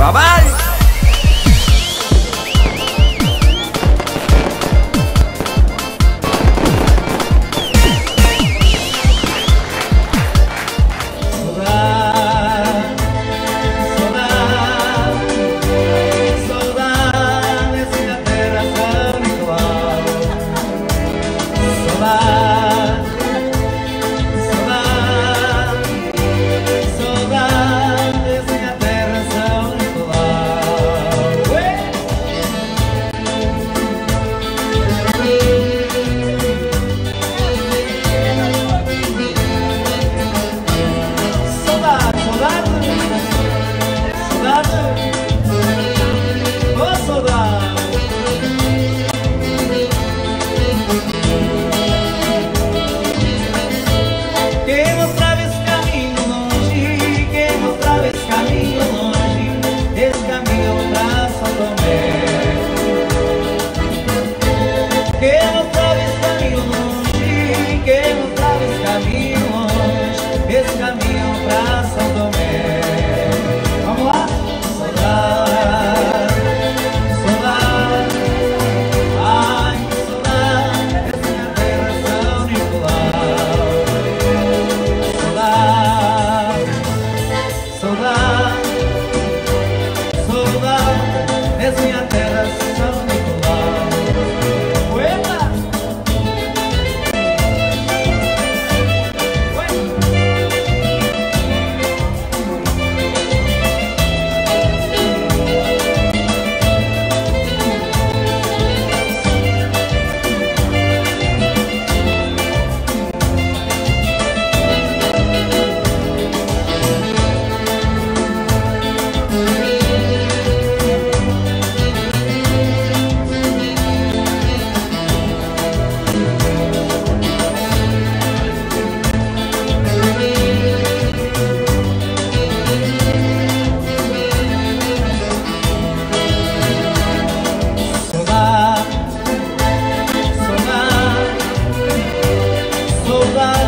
Bye bye. mesmo em atenas bye.